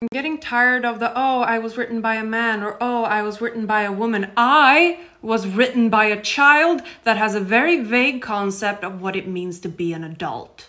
I'm getting tired of the, oh, I was written by a man or oh, I was written by a woman. I was written by a child that has a very vague concept of what it means to be an adult.